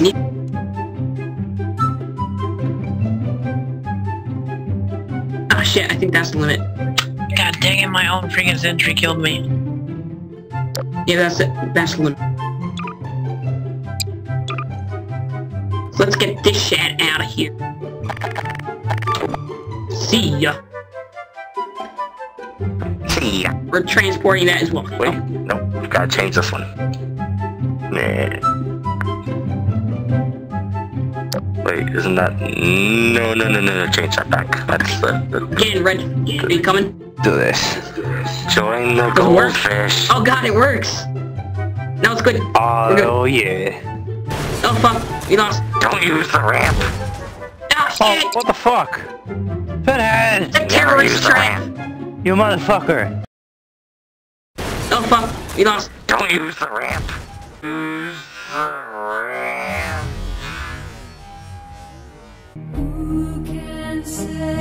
Need... Ah, shit, I think that's the limit. God dang it, my own freaking sentry killed me. Yeah, that's it. That's the limit. Let's get this shit out of here. See ya. See. We're transporting that as well. Wait, no, we've gotta change this one. Nah. Wait, isn't that... No, no, no, no, no, change that back. That's the... the Getting ready. Are you coming? Do this. join the Does it work? goldfish. Oh god, it works! No, it's good. We're good. Oh yeah. Oh fuck, we lost. Don't use the ramp. Ah, oh, shit! what the fuck? Pinhead! The Never use terrorist the trap! Ramp. You motherfucker! Oh fuck, we lost. Don't use the ramp. Use the ramp. Who can say